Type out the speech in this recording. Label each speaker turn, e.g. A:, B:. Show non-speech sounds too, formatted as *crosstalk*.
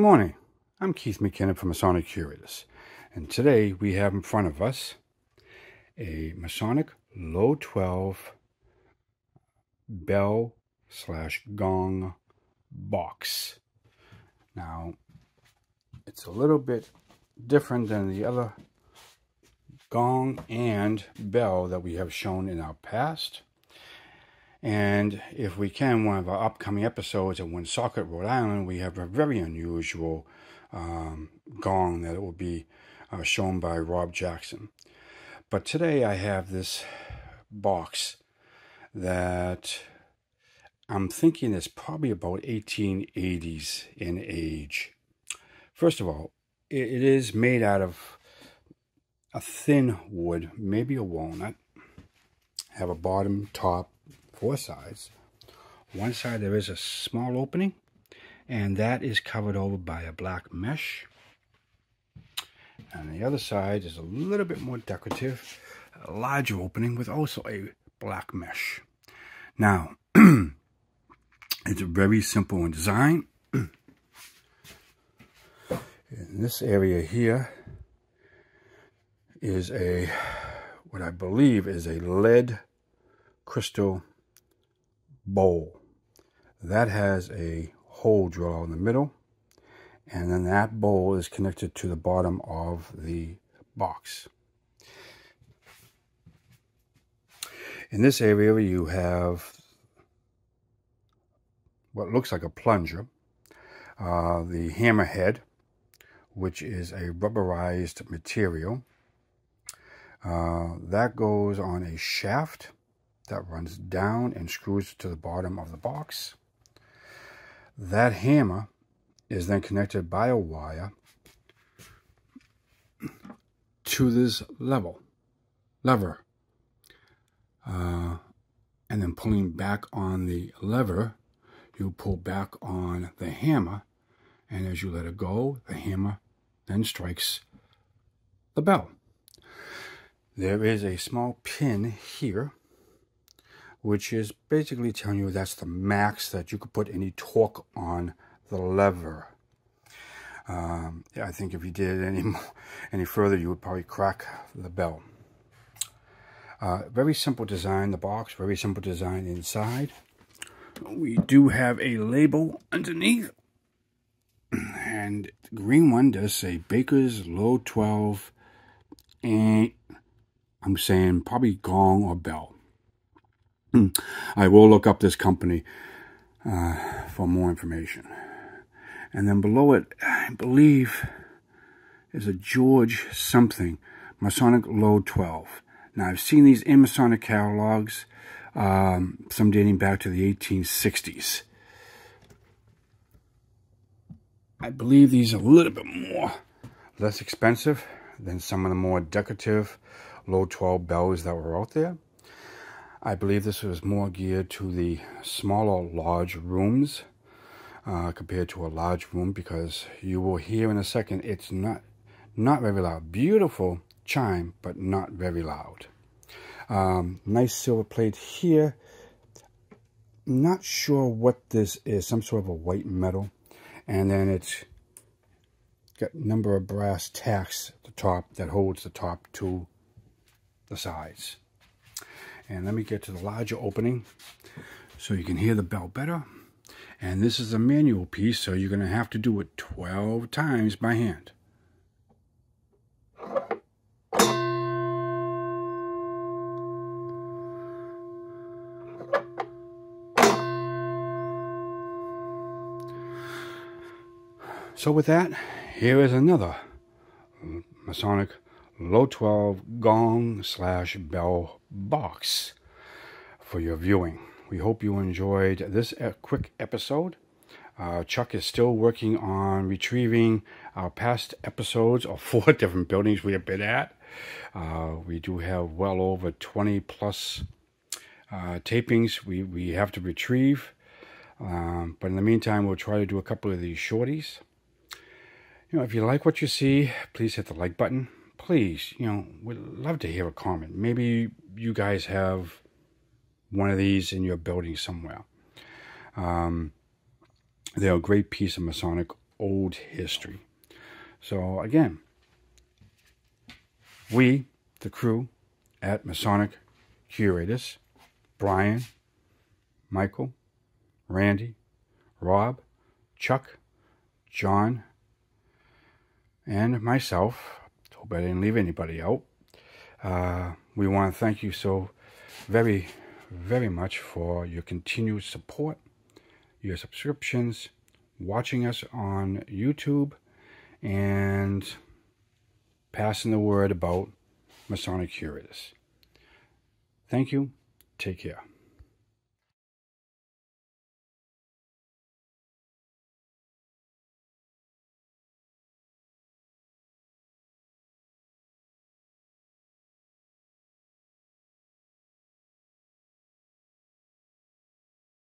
A: Good morning. I'm Keith Mackinnon from Masonic Curators, and today we have in front of us a Masonic Low 12 bell slash gong box. Now, it's a little bit different than the other gong and bell that we have shown in our past. And if we can, one of our upcoming episodes at Woonsocket, Rhode Island, we have a very unusual um, gong that will be uh, shown by Rob Jackson. But today I have this box that I'm thinking is probably about 1880s in age. First of all, it is made out of a thin wood, maybe a walnut. Have a bottom, top, four sides. One side there is a small opening, and that is covered over by a black mesh. And the other side is a little bit more decorative, a larger opening with also a black mesh. Now, *clears throat* it's a very simple in design. *clears throat* in this area here is a, what I believe is a lead crystal bowl. That has a hole drilled in the middle, and then that bowl is connected to the bottom of the box. In this area, you have what looks like a plunger, uh, the hammerhead, which is a rubberized material. Uh, that goes on a shaft that runs down and screws to the bottom of the box. That hammer is then connected by a wire to this level, lever. Uh, and then pulling back on the lever, you pull back on the hammer, and as you let it go, the hammer then strikes the bell. There is a small pin here which is basically telling you that's the max that you could put any torque on the lever. Um, I think if you did any more, any further, you would probably crack the bell. Uh, very simple design, the box, very simple design inside. We do have a label underneath. *clears throat* And the green one does say Baker's Low 12 and I'm saying probably gong or bell. I will look up this company uh, for more information. And then below it, I believe, is a George something, Masonic Low 12. Now, I've seen these in Masonic catalogs, um, some dating back to the 1860s. I believe these are a little bit more, less expensive than some of the more decorative Low 12 bells that were out there. I believe this was more geared to the smaller large rooms uh, compared to a large room because you will hear in a second it's not not very loud. Beautiful chime, but not very loud. Um, nice silver plate here. Not sure what this is. Some sort of a white metal. And then it's got number of brass tacks at the top that holds the top to the sides. And let me get to the larger opening so you can hear the bell better. And this is a manual piece, so you're going to have to do it 12 times by hand. So with that, here is another Masonic low 12 gong slash bell box for your viewing. We hope you enjoyed this quick episode. Uh, Chuck is still working on retrieving our past episodes of *laughs* four different buildings we have been at. Uh, we do have well over 20 plus uh, tapings we, we have to retrieve. Um, but in the meantime, we'll try to do a couple of these shorties. You know, if you like what you see, please hit the like button please, you know, we'd love to hear a comment. Maybe you guys have one of these in your building somewhere. Um, they're a great piece of Masonic old history. So again, we, the crew at Masonic Curators, Brian, Michael, Randy, Rob, Chuck, John, and myself, hope I didn't leave anybody out, uh, we want to thank you so very, very much for your continued support, your subscriptions, watching us on YouTube, and passing the word about Masonic Curators. Thank you. Take care.